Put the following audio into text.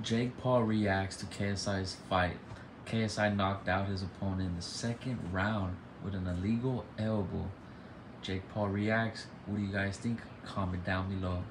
Jake Paul reacts to KSI's fight. KSI knocked out his opponent in the second round with an illegal elbow. Jake Paul reacts. What do you guys think? Comment down below.